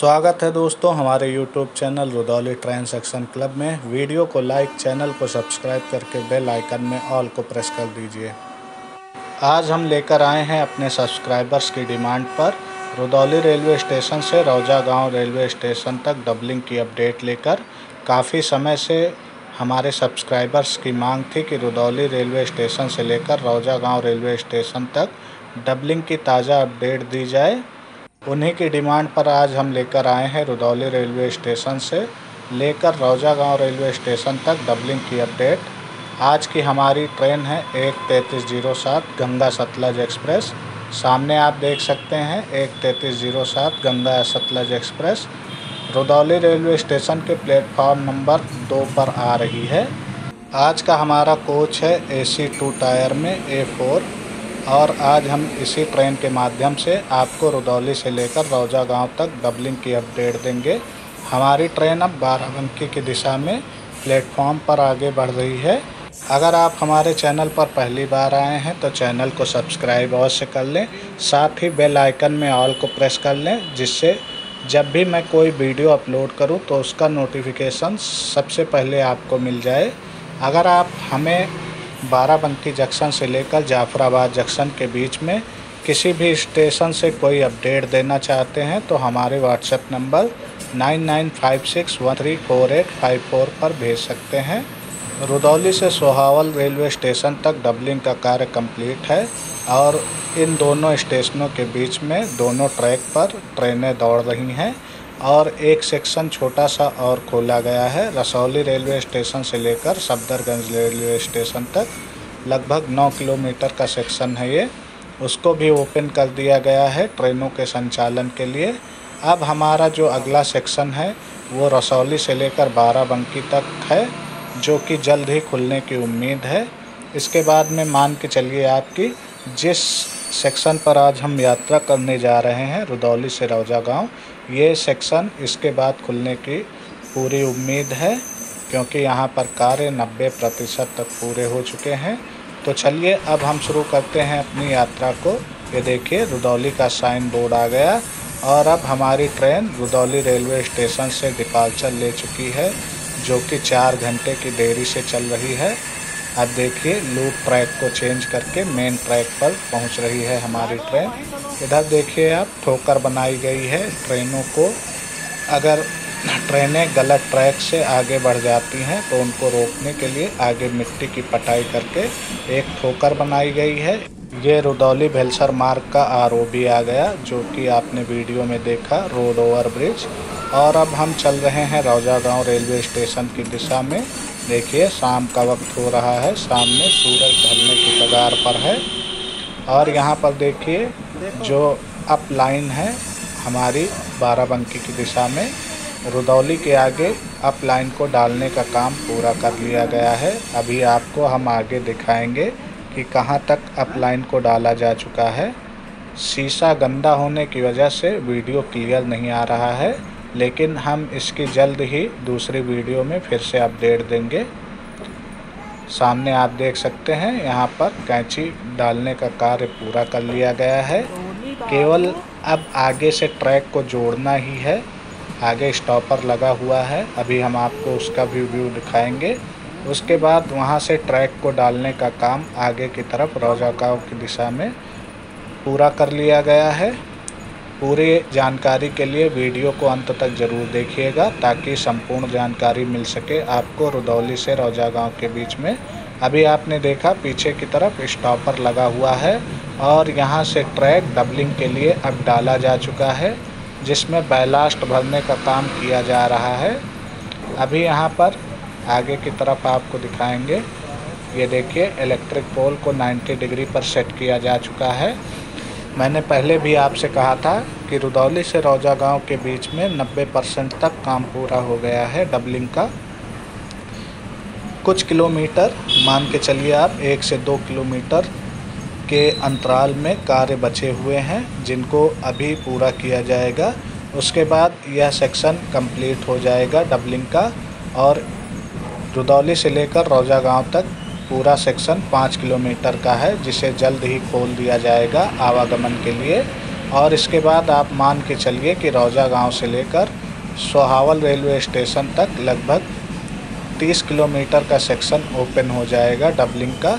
स्वागत है दोस्तों हमारे YouTube channel Rudauli train section club में। वीडियो को लाइक चैनल को सब्सक्राइब करके बेल आइकन में ऑल को प्रेस कर दीजिए। आज हम लेकर आए हैं अपने सब्सक्राइबर्स की डिमांड पर। रुदौली रेलवे स्टेशन से रौजा गाँव रेलवे स्टेशन तक डबलिंग की अपडेट लेकर। काफ़ी समय से हमारे सब्सक्राइबर्स की मांग थी कि रुदौली रेलवे स्टेशन से लेकर रौजा गाँव रेलवे स्टेशन तक डबलिंग की ताज़ा अपडेट दी जाए। उन्हीं की डिमांड पर आज हम लेकर आए हैं रुदौली रेलवे स्टेशन से लेकर रौजा गाँव रेलवे स्टेशन तक डबलिंग की अपडेट। आज की हमारी ट्रेन है एक तैंतीस ज़ीरो सात गंगा सतलज एक्सप्रेस। सामने आप देख सकते हैं एक तैंतीस ज़ीरो सात Ganga Satluj express. Rudauli railway station के प्लेटफॉर्म नंबर दो पर आ रही है। आज का हमारा कोच है ए टू टायर में ए फोर। और आज हम इसी ट्रेन के माध्यम से आपको रुदौली से लेकर रौजा गाँव तक डबलिंग की अपडेट देंगे। हमारी ट्रेन अब बाराबंकी की दिशा में प्लेटफॉर्म पर आगे बढ़ रही है। अगर आप हमारे चैनल पर पहली बार आए हैं तो चैनल को सब्सक्राइब अवश्य कर लें। साथ ही बेल आइकन में ऑल को प्रेस कर लें, जिससे जब भी मैं कोई वीडियो अपलोड करूँ तो उसका नोटिफिकेशन सबसे पहले आपको मिल जाए। अगर आप हमें बाराबंकी जंक्शन से लेकर जाफराबाद जंक्शन के बीच में किसी भी स्टेशन से कोई अपडेट देना चाहते हैं तो हमारे WhatsApp number nine nine five six one three four eight five four पर भेज सकते हैं। रुदौली से सोहावल रेलवे स्टेशन तक डबलिंग का कार्य कंप्लीट है और इन दोनों स्टेशनों के बीच में दोनों ट्रैक पर ट्रेनें दौड़ रही हैं। और एक सेक्शन छोटा सा और खोला गया है, रसौली रेलवे स्टेशन से लेकर सफदरगंज रेलवे स्टेशन तक। लगभग 9 किलोमीटर का सेक्शन है ये। उसको भी ओपन कर दिया गया है ट्रेनों के संचालन के लिए। अब हमारा जो अगला सेक्शन है, वो रसौली से लेकर बाराबंकी तक है, जो कि जल्द ही खुलने की उम्मीद है। इसके बाद में मान के चलिए आपकी जिस सेक्शन पर आज हम यात्रा करने जा रहे हैं, रुदौली से रौजा गाँव ये सेक्शन इसके बाद खुलने की पूरी उम्मीद है, क्योंकि यहाँ पर कार्य 90 प्रतिशत तक पूरे हो चुके हैं। तो चलिए, अब हम शुरू करते हैं अपनी यात्रा को। ये देखिए, रुदौली का साइन बोर्ड आ गया, और अब हमारी ट्रेन रुदौली रेलवे स्टेशन से डिपार्चर ले चुकी है, जो कि चार घंटे की देरी से चल रही है। अब देखिए लूप ट्रैक को चेंज करके मेन ट्रैक पर पहुँच रही है हमारी ट्रेन इधर देखिए आप, ठोकर बनाई गई है ट्रेनों को। अगर ट्रेनें गलत ट्रैक से आगे बढ़ जाती हैं तो उनको रोकने के लिए आगे मिट्टी की पटाई करके एक ठोकर बनाई गई है। ये रुदौली भेलसर मार्ग का आर आ गया, जो कि आपने वीडियो में देखा, रोड ओवर ब्रिज और अब हम चल रहे हैं रौजा गाँव रेलवे स्टेशन की दिशा में। देखिए शाम का वक्त हो रहा है सामने सूरज ढलने की कगार पर है। और यहाँ पर देखिए जो अप लाइन है हमारी बाराबंकी की दिशा में रुदौली के आगे अप लाइन को डालने का काम पूरा कर लिया गया है। अभी आपको हम आगे दिखाएँगे कि कहाँ तक अप लाइन को डाला जा चुका है। शीशा गंदा होने की वजह से वीडियो क्लियर नहीं आ रहा है। लेकिन हम इसकी जल्द ही दूसरी वीडियो में फिर से अपडेट देंगे। सामने आप देख सकते हैं, यहाँ पर कैंची डालने का कार्य पूरा कर लिया गया है। केवल अब आगे से ट्रैक को जोड़ना ही है। आगे स्टॉपर लगा हुआ है। अभी हम आपको उसका भी व्यू दिखाएँगे। उसके बाद वहाँ से ट्रैक को डालने का काम आगे की तरफ़ रौजा गाँव की दिशा में पूरा कर लिया गया है। पूरी जानकारी के लिए वीडियो को अंत तक ज़रूर देखिएगा ताकि संपूर्ण जानकारी मिल सके आपको रुदौली से रौजा गाँव के बीच में। अभी आपने देखा, पीछे की तरफ़ स्टॉपर लगा हुआ है और यहाँ से ट्रैक डबलिंग के लिए अब डाला जा चुका है, जिसमें बैलास्ट भरने का काम किया जा रहा है। अभी यहाँ पर आगे की तरफ़ आपको दिखाएँगे। ये देखिए, इलेक्ट्रिक पोल को 90 डिग्री पर सेट किया जा चुका है। मैंने पहले भी आपसे कहा था कि रुदौली से रौजा गाँव के बीच में 90 परसेंट तक काम पूरा हो गया है डबलिंग का। कुछ किलोमीटर, मान के चलिए आप, एक से दो किलोमीटर के अंतराल में कार्य बचे हुए हैं, जिनको अभी पूरा किया जाएगा। उसके बाद यह सेक्शन कंप्लीट हो जाएगा डबलिंग का और रुदौली से लेकर रौजा गाँव तक पूरा सेक्शन पाँच किलोमीटर का है, जिसे जल्द ही खोल दिया जाएगा आवागमन के लिए। और इसके बाद आप मान के चलिए कि रौजा गाँव से लेकर सोहावल रेलवे स्टेशन तक लगभग 30 किलोमीटर का सेक्शन ओपन हो जाएगा डबलिंग का।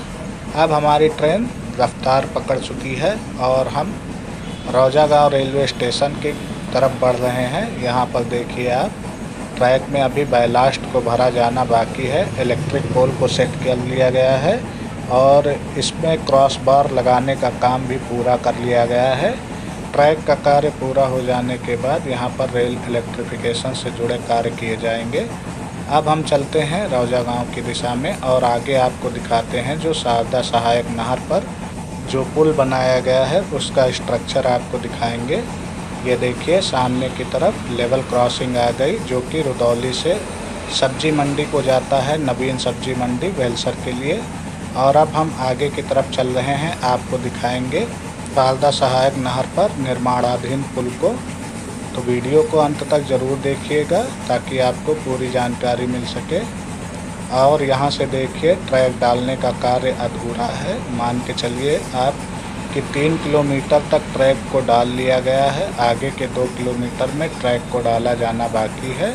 अब हमारी ट्रेन रफ्तार पकड़ चुकी है और हम रौजा गाँव रेलवे स्टेशन की तरफ़ बढ़ रहे हैं। यहाँ पर देखिए आप ट्रैक में अभी बैलास्ट को भरा जाना बाकी है। इलेक्ट्रिक पोल को सेट कर लिया गया है और इसमें क्रॉस बार लगाने का काम भी पूरा कर लिया गया है। ट्रैक का कार्य पूरा हो जाने के बाद यहाँ पर रेल इलेक्ट्रिफिकेशन से जुड़े कार्य किए जाएँगे। अब हम चलते हैं रौजा गाँव की दिशा में और आगे आपको दिखाते हैं जो शारदा सहायक नहर पर जो पुल बनाया गया है, उसका स्ट्रक्चर आपको दिखाएँगे। ये देखिए, सामने की तरफ़ लेवल क्रॉसिंग आ गई, जो कि रुदौली से सब्ज़ी मंडी को जाता है, नवीन सब्ज़ी मंडी, वेलसर के लिए। और अब हम आगे की तरफ़ चल रहे हैं, आपको दिखाएँगे पालदा सहायक नहर पर निर्माणाधीन पुल को। तो वीडियो को अंत तक ज़रूर देखिएगा, ताकि आपको पूरी जानकारी मिल सके। और यहाँ से देखिए ट्रैक डालने का कार्य अधूरा है। मान के चलिए आप कि तीन किलोमीटर तक ट्रैक को डाल लिया गया है। आगे के दो किलोमीटर में ट्रैक को डाला जाना बाकी है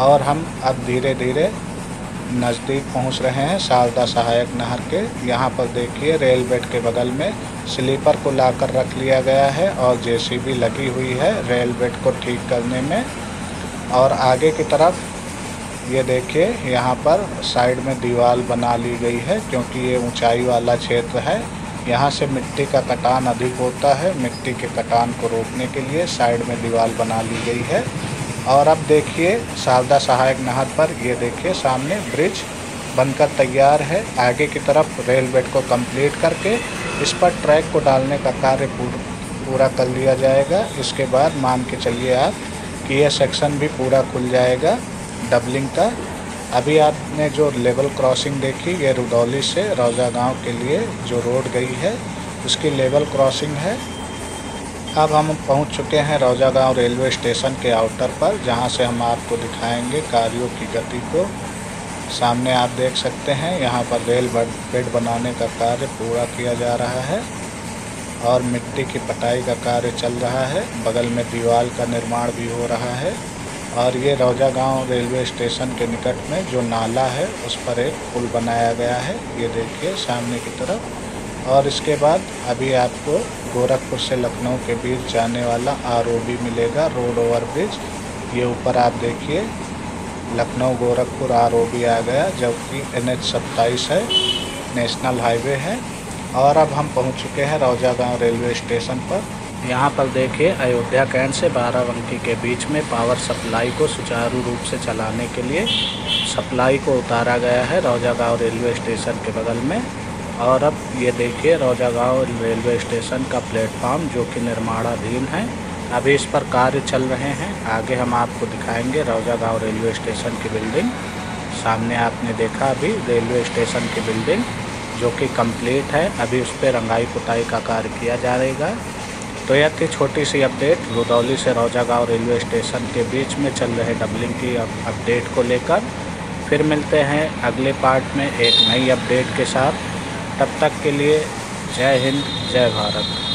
और हम अब धीरे धीरे नज़दीक पहुँच रहे हैं शारदा सहायक नहर के। यहाँ पर देखिए, रेल बेड के बगल में स्लीपर को लाकर रख लिया गया है और जेसीबी लगी हुई है रेल बेड को ठीक करने में। और आगे की तरफ़ ये देखिए, यहाँ पर साइड में दीवार बना ली गई है क्योंकि ये ऊंचाई वाला क्षेत्र है। यहाँ से मिट्टी का कटान अधिक होता है। मिट्टी के कटान को रोकने के लिए साइड में दीवार बना ली गई है। और अब देखिए शारदा सहायक नहर पर ये देखिए, सामने ब्रिज बनकर तैयार है। आगे की तरफ़ रेल बेड को कंप्लीट करके इस पर ट्रैक को डालने का कार्य पूरा कर लिया जाएगा। इसके बाद मान के चलिए आप कि यह सेक्शन भी पूरा खुल जाएगा। डबलिंग का अभी आपने जो लेवल क्रॉसिंग देखी, ये रुदौली से रौजा गाँव के लिए जो रोड गई है, उसकी लेवल क्रॉसिंग है। अब हम पहुँच चुके हैं रौजा गाँव रेलवे स्टेशन के आउटर पर, जहाँ से हम आपको दिखाएँगे कार्यों की गति को। सामने आप देख सकते हैं, यहाँ पर रेल बेड बनाने का कार्य पूरा किया जा रहा है और मिट्टी की पटाई का कार्य चल रहा है। बगल में दीवार का निर्माण भी हो रहा है। और ये रौजा गाँव रेलवे स्टेशन के निकट में जो नाला है, उस पर एक पुल बनाया गया है। ये देखिए, सामने की तरफ़। और इसके बाद अभी आपको गोरखपुर से लखनऊ के बीच जाने वाला आरओबी मिलेगा, रोड ओवर ब्रिज ये ऊपर आप देखिए, लखनऊ गोरखपुर आरओबी आ गया, जबकि एन एच है, नेशनल हाईवे है। और अब हम पहुँच चुके हैं रौजा गाँव रेलवे स्टेशन पर। यहाँ पर देखिए अयोध्या कैंट से बाराबंकी के बीच में पावर सप्लाई को सुचारू रूप से चलाने के लिए सप्लाई को उतारा गया है रौजा गाँव रेलवे स्टेशन के बगल में। और अब ये देखिए रौजा गाँव रेलवे स्टेशन का प्लेटफार्म जो कि निर्माणाधीन है अभी इस पर कार्य चल रहे हैं। आगे हम आपको दिखाएँगे रौजा गाँव रेलवे स्टेशन की बिल्डिंग। सामने आपने देखा अभी रेलवे स्टेशन की बिल्डिंग जो कि कंप्लीट है। अभी उस पर रंगाई पुताई का कार्य किया जाएगा। तो यह थी छोटी सी अपडेट रुदौली से रौजा गाँव रेलवे स्टेशन के बीच में चल रहे डबलिंग की अपडेट को लेकर फिर मिलते हैं अगले पार्ट में एक नई अपडेट के साथ। तब तक के लिए जय हिंद, जय भारत।